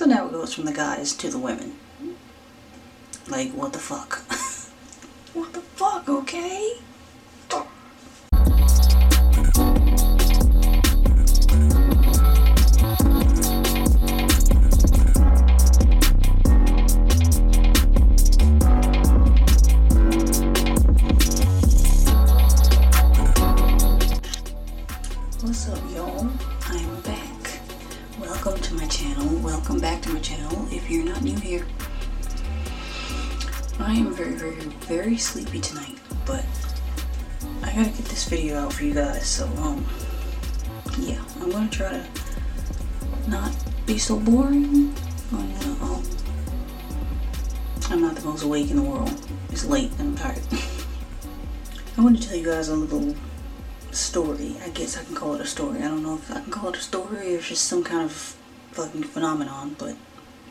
So now it goes from the guys to the women. Like, what the fuck? what the fuck, okay? Sleepy tonight, but I gotta get this video out for you guys. So, um, yeah, I'm gonna try to not be so boring. I'm gonna, um, I'm not the most awake in the world. It's late and I'm tired. I want to tell you guys a little story. I guess I can call it a story. I don't know if I can call it a story or just some kind of fucking phenomenon, but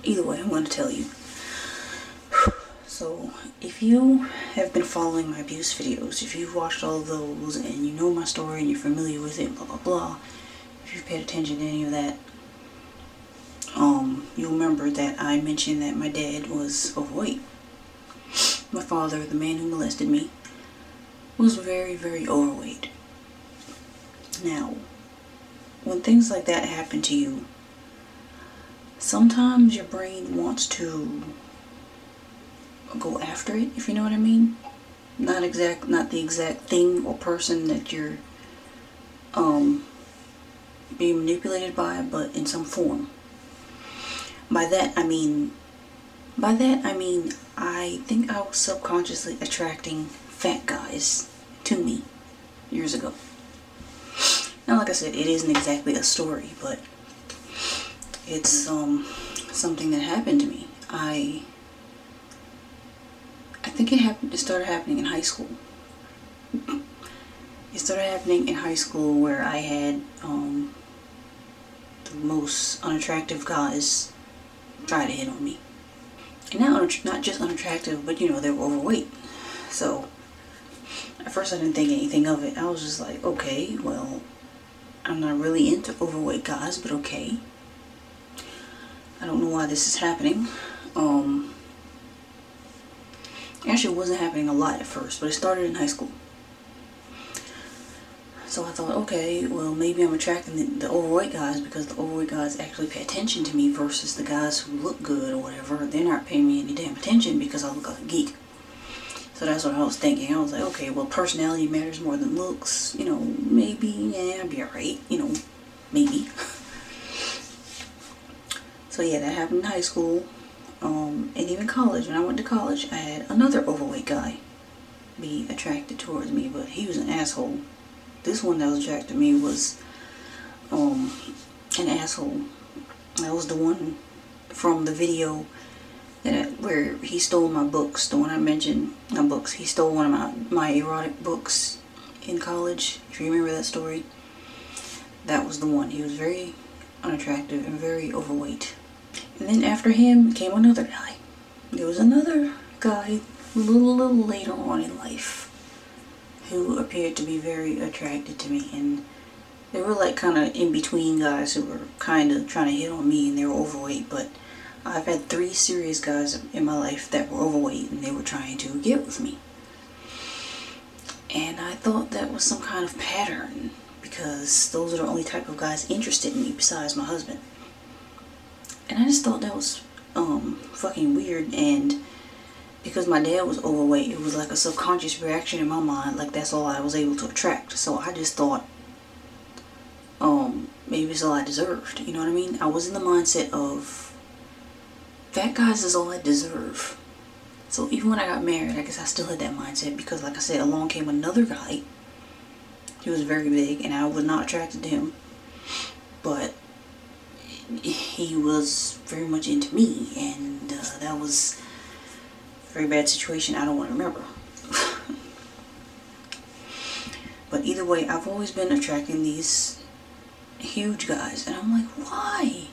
either way, I'm going to tell you. So, if you have been following my abuse videos, if you've watched all of those and you know my story and you're familiar with it, blah blah blah, if you've paid attention to any of that, um, you'll remember that I mentioned that my dad was overweight. My father, the man who molested me, was very, very overweight. Now, when things like that happen to you, sometimes your brain wants to go after it, if you know what I mean. Not exact, not the exact thing or person that you're um, being manipulated by, but in some form. By that I mean, by that I mean, I think I was subconsciously attracting fat guys to me years ago. Now, like I said, it isn't exactly a story, but it's um, something that happened to me. I I think it happened. It started happening in high school. It started happening in high school where I had um, the most unattractive guys try to hit on me, and not not just unattractive, but you know they were overweight. So at first I didn't think anything of it. I was just like, okay, well, I'm not really into overweight guys, but okay. I don't know why this is happening. Um, actually, it wasn't happening a lot at first, but it started in high school. So I thought, okay, well, maybe I'm attracting the, the overweight guys because the overweight guys actually pay attention to me versus the guys who look good or whatever. They're not paying me any damn attention because I look like a geek. So that's what I was thinking. I was like, okay, well, personality matters more than looks. You know, maybe, yeah, I'll be alright. You know, maybe. so yeah, that happened in high school. Um, and even college. When I went to college, I had another overweight guy be attracted towards me, but he was an asshole. This one that was attracted to me was um, an asshole. That was the one from the video that where he stole my books, the one I mentioned, my books. He stole one of my, my erotic books in college, if you remember that story. That was the one. He was very unattractive and very overweight. And then after him came another guy. There was another guy a little, little later on in life who appeared to be very attracted to me and they were like kind of in between guys who were kind of trying to hit on me and they were overweight but I've had three serious guys in my life that were overweight and they were trying to get with me. And I thought that was some kind of pattern because those are the only type of guys interested in me besides my husband. And I just thought that was um, fucking weird and because my dad was overweight, it was like a subconscious reaction in my mind, like that's all I was able to attract. So I just thought, um, maybe it's all I deserved. You know what I mean? I was in the mindset of fat guys is all I deserve. So even when I got married, I guess I still had that mindset because like I said, along came another guy. He was very big and I was not attracted to him. But he was very much into me and uh, that was a very bad situation I don't want to remember. but either way, I've always been attracting these huge guys and I'm like, why?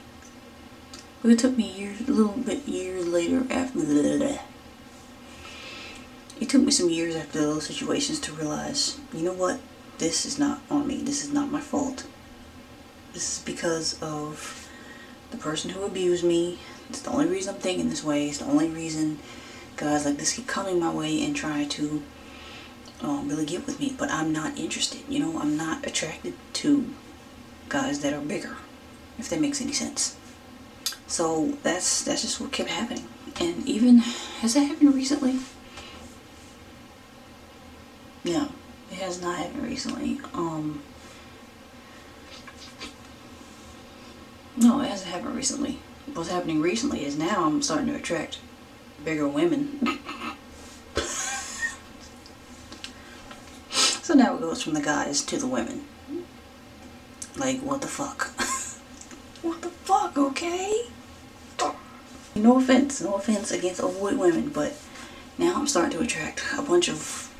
But it took me years, a little bit years later after. It took me some years after those situations to realize, you know what? This is not on me. This is not my fault. This is because of the person who abused me. It's the only reason I'm thinking this way. It's the only reason guys like this keep coming my way and try to um, really get with me. But I'm not interested. You know, I'm not attracted to guys that are bigger, if that makes any sense. So that's that's just what kept happening. And even has that happened recently? No, it has not happened recently. Um, no, it hasn't happened recently. What's happening recently is now I'm starting to attract bigger women. so now it goes from the guys to the women. Like, what the fuck? what the fuck, okay? No offense, no offense against overweight women, but now I'm starting to attract a bunch of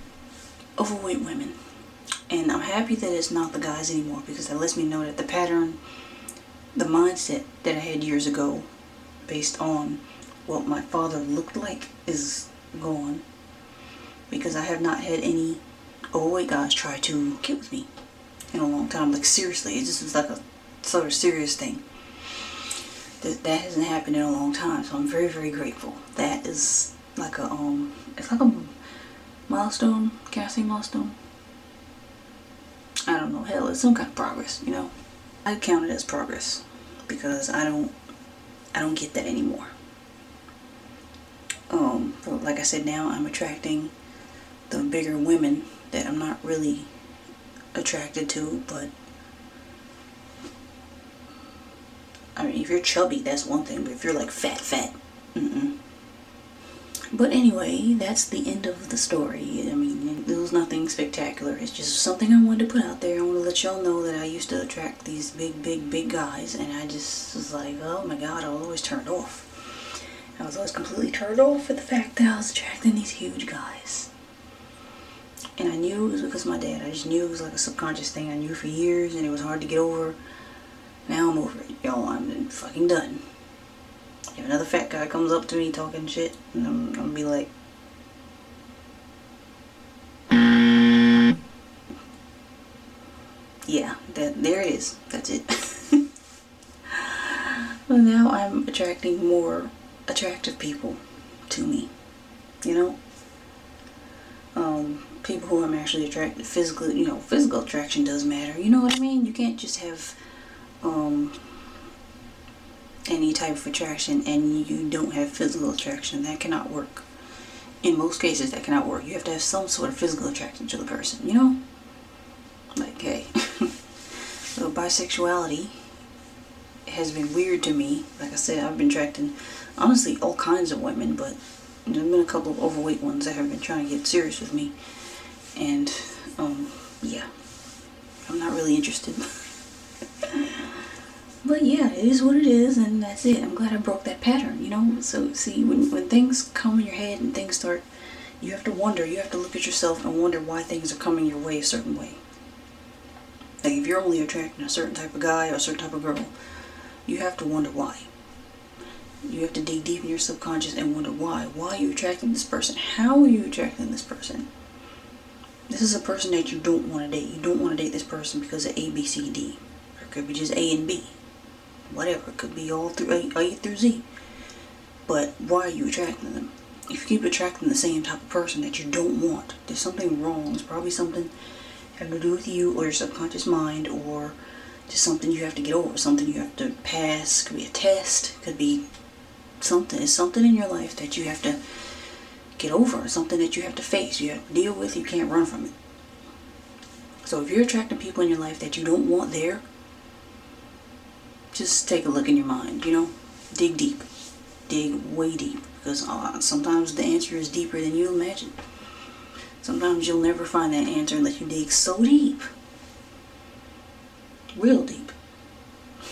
overweight women. And I'm happy that it's not the guys anymore because that lets me know that the pattern, the mindset that I had years ago based on what my father looked like is gone. Because I have not had any overweight guys try to get with me in a long time. Like seriously, it just was like a sort of serious thing that that hasn't happened in a long time. So I'm very very grateful. That is like a um, it's like a milestone. Can I say milestone? I don't know. Hell, it's some kind of progress. You know, I count it as progress because I don't I don't get that anymore. Um, like I said, now I'm attracting the bigger women that I'm not really attracted to, but I mean, if you're chubby, that's one thing, but if you're like fat, fat, mm-mm. But anyway, that's the end of the story. I mean, it was nothing spectacular. It's just something I wanted to put out there. I want to let y'all know that I used to attract these big, big, big guys, and I just was like, oh my god, I was always turned off. I was always completely turned off with the fact that I was attracting these huge guys. And I knew it was because of my dad. I just knew it was like a subconscious thing I knew for years, and it was hard to get over. Now I'm over it. y'all. I'm fucking done. If another fat guy comes up to me talking shit, I'm, I'm gonna be like, yeah, that there it is. That's it. well, now I'm attracting more attractive people to me. You know, um, people who I'm actually attracted physically. You know, physical attraction does matter. You know what I mean? You can't just have um, any type of attraction and you don't have physical attraction. That cannot work. In most cases, that cannot work. You have to have some sort of physical attraction to the person, you know? Like, hey. Bisexuality has been weird to me. Like I said, I've been attracting, honestly, all kinds of women, but there have been a couple of overweight ones that have been trying to get serious with me. And, um, yeah. I'm not really interested. but yeah, it is what it is, and that's it. I'm glad I broke that pattern, you know? So, see, when, when things come in your head and things start, you have to wonder, you have to look at yourself and wonder why things are coming your way a certain way. Like, if you're only attracting a certain type of guy or a certain type of girl, you have to wonder why. You have to dig deep in your subconscious and wonder why. Why are you attracting this person? How are you attracting this person? This is a person that you don't want to date. You don't want to date this person because of A, B, C, D. Or it could be just A and B whatever. It could be all through A, a through Z. But why are you attracting them? If you keep attracting the same type of person that you don't want, there's something wrong. It's probably something having to do with you or your subconscious mind or just something you have to get over, something you have to pass. Could be a test, could be something. It's something in your life that you have to get over, something that you have to face, you have to deal with, you can't run from it. So if you're attracting people in your life that you don't want there, just take a look in your mind, you know? Dig deep. Dig way deep. Because uh, sometimes the answer is deeper than you imagine. Sometimes you'll never find that answer unless you dig so deep. Real deep.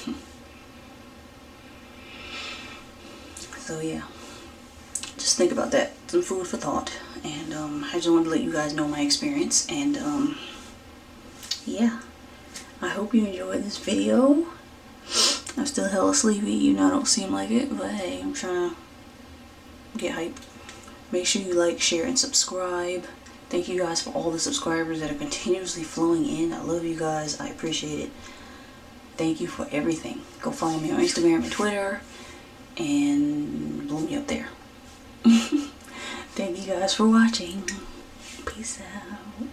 so yeah. Just think about that. Some food for thought. And um, I just wanted to let you guys know my experience. And um, yeah. I hope you enjoyed this video. I'm still hella sleepy. You know, I don't seem like it, but hey, I'm trying to get hyped. Make sure you like, share, and subscribe. Thank you guys for all the subscribers that are continuously flowing in. I love you guys. I appreciate it. Thank you for everything. Go follow me on Instagram and Twitter and blow me up there. Thank you guys for watching. Peace out.